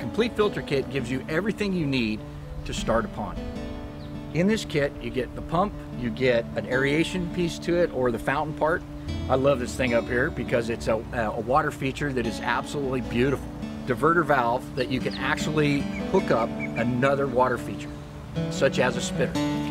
complete filter kit gives you everything you need to start a pond. In this kit, you get the pump, you get an aeration piece to it or the fountain part. I love this thing up here because it's a, a water feature that is absolutely beautiful. Diverter valve that you can actually hook up another water feature, such as a spitter.